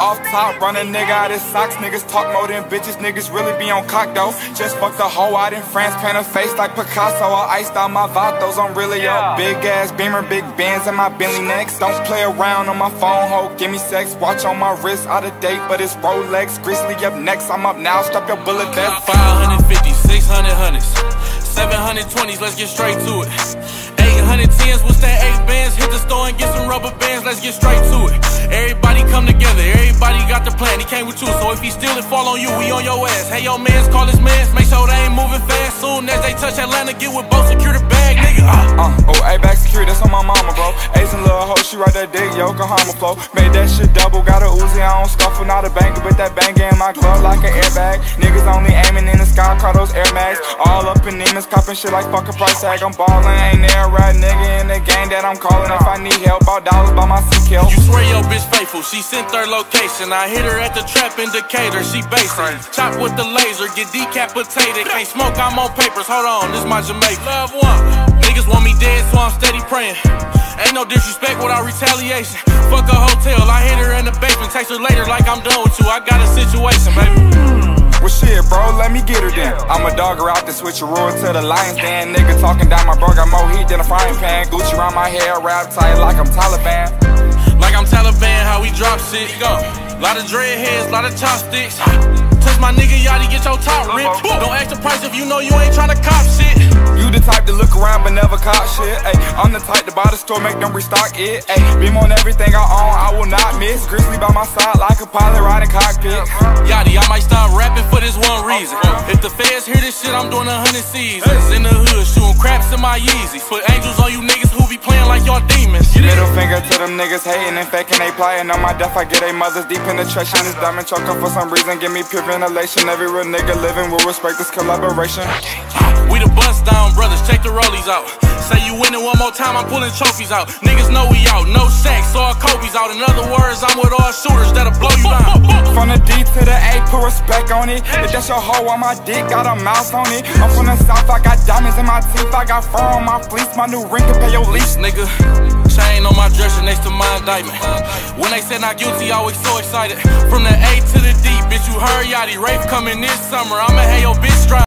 Off top, run a nigga out his socks. Niggas talk more than bitches. Niggas really be on cock though. Just fucked a hoe out in France, paint her face like Picasso. I iced out my vatos. I'm really up. Big ass beamer, big bands in my Bentley next. Don't play around on my phone, ho. Give me sex. Watch on my wrist, out of date, but it's Rolex. Grizzley up next. I'm up now. Stop your bullet vest. 550, 600 hundreds, 720s. Let's get straight to it. 810s, what's that? Eight bands. Hit the store and get some rubber bands. Let's get straight to it. Came with you, so if he steal it, fall on you. We on your ass. Hey, yo, mans, call his mans. Make sure they ain't moving fast. Soon as they touch Atlanta, get with both. Secure the bag, nigga. Uh. Uh, oh, A back security, that's on my mama, bro. Ace and little hoe, she right that dick, Yokohama flow. Made that shit double, got a Uzi, I don't scuffle, not a banger, but that bang in my glove like an airbag. Niggas only aiming in the sky, call those Air Max. All up in demons, copping shit like fucking price tag. I'm ballin', ain't there, right nigga in the game that I'm calling. If I need help, I'll dollars by my CK. You swear your bitch faithful, she sent her location. I hit her at the trap indicator, she basic. Chop with the laser, get decapitated. Can't smoke, I'm on papers. Hold on, this my Jamaica. Love one. Niggas want me dead, so I'm steady praying. Ain't no disrespect without retaliation. Fuck a hotel, I hit her in the basement. Text her later like I'm done with you. I got a situation, baby. Well shit, bro, let me get her then. I'm a dogger out the switcheroo to the Lions Den. Nigga talking down my bro, got more heat than a frying pan. Gucci around my hair, wrapped tight like I'm Taliban. Lot of dreadheads, lot of chopsticks. Touch my nigga Yachty, get your top ripped. Uh-huh. Don't ask the price if you know you ain't tryna cop shit. You the type to look around but never cop shit. Ay, I'm the type to buy the store, make them restock it. Ay, beam on everything I own, I will not miss. Grizzley by my side like a pilot riding cockpit. Yachty, I might stop rapping for this one reason. Uh-huh. If the feds hear this shit, I'm doing a hundred seasons. In the hood, shooting craps in my Yeezys. Put angels on you niggas who be playing like y'all demons. You Middle finger to them niggas hating and faking they plying. On my death, I get a mothers deep penetration. This diamond choker for some reason, give me pure ventilation. Every real nigga living will respect this collaboration. We the bust down brothers, check the rollies out. Say you winning one more time, I'm pulling trophies out. Niggas know we out, no sex, all Kobe's out. In other words, I'm with all shooters that'll blow you down. From the D to the A, put respect on it. If that's your hoe on my dick, got a mouse on it. I'm from the south, I got diamonds in my teeth, I got fur on my fleece. My new ring can pay your lease. Nigga, on my dresser next to my indictment. When they said not guilty, I was so excited. From the A to the D, bitch, you heard Yachty. Rafe coming this summer, I'ma have your bitch drive.